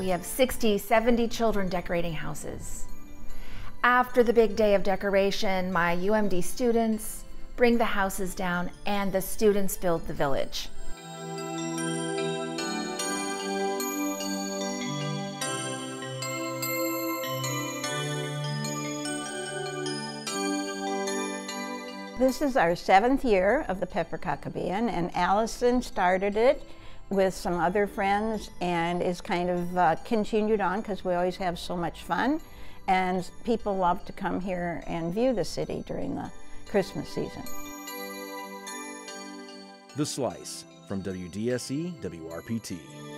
We have 60, 70 children decorating houses. After the big day of decoration, my UMD students bring the houses down and the students build the village. This is our seventh year of the Pepperkakabyen, and Allison started it with some other friends and is kind of uh, continued on because we always have so much fun. And people love to come here and view the city during the Christmas season. The Slice from WDSE WRPT.